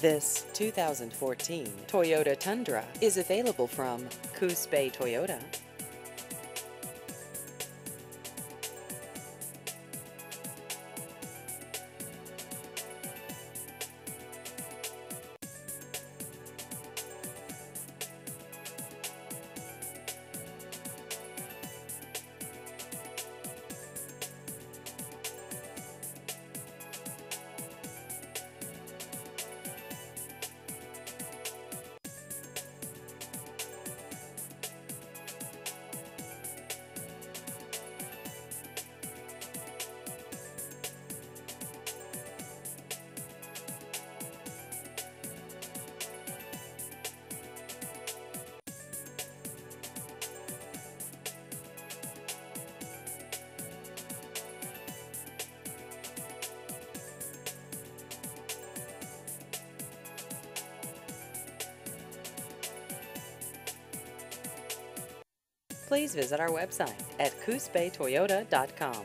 This 2014 Toyota Tundra is available from Coos Bay Toyota. Please visit our website at coosbaytoyota.com.